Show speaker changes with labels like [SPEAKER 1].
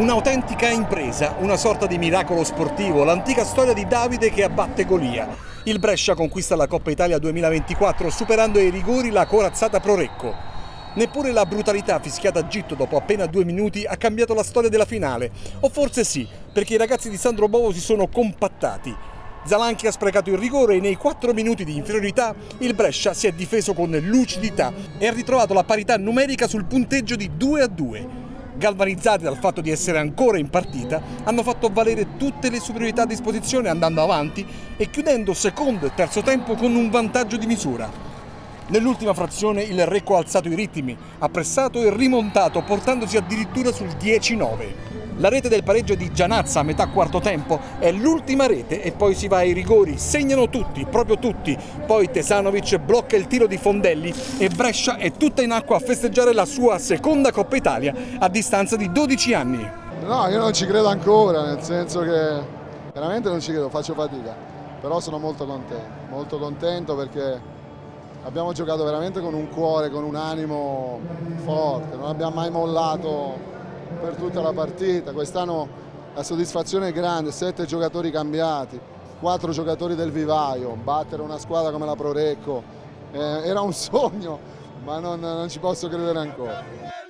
[SPEAKER 1] Un'autentica impresa, una sorta di miracolo sportivo, l'antica storia di Davide che abbatte Golia. Il Brescia conquista la Coppa Italia 2024 superando ai rigori la corazzata Prorecco. Neppure la brutalità fischiata a Gitto dopo appena due minuti ha cambiato la storia della finale. O forse sì, perché i ragazzi di Sandro Bovo si sono compattati. Zalanchi ha sprecato il rigore e nei quattro minuti di inferiorità il Brescia si è difeso con lucidità e ha ritrovato la parità numerica sul punteggio di 2 a 2 galvanizzati dal fatto di essere ancora in partita, hanno fatto valere tutte le superiorità a disposizione andando avanti e chiudendo secondo e terzo tempo con un vantaggio di misura. Nell'ultima frazione il Recco ha alzato i ritmi, ha pressato e rimontato portandosi addirittura sul 10-9. La rete del pareggio di Gianazza a metà quarto tempo è l'ultima rete e poi si va ai rigori, segnano tutti, proprio tutti. Poi Tesanovic blocca il tiro di Fondelli e Brescia è tutta in acqua a festeggiare la sua seconda Coppa Italia a distanza di 12 anni.
[SPEAKER 2] No, io non ci credo ancora, nel senso che veramente non ci credo, faccio fatica. Però sono molto contento, molto contento perché abbiamo giocato veramente con un cuore, con un animo forte, non abbiamo mai mollato per tutta la partita. Quest'anno la soddisfazione è grande, sette giocatori cambiati, quattro giocatori del vivaio, battere una squadra come la Prorecco eh, era un sogno, ma non, non ci posso credere ancora.